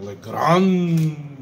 Le Grand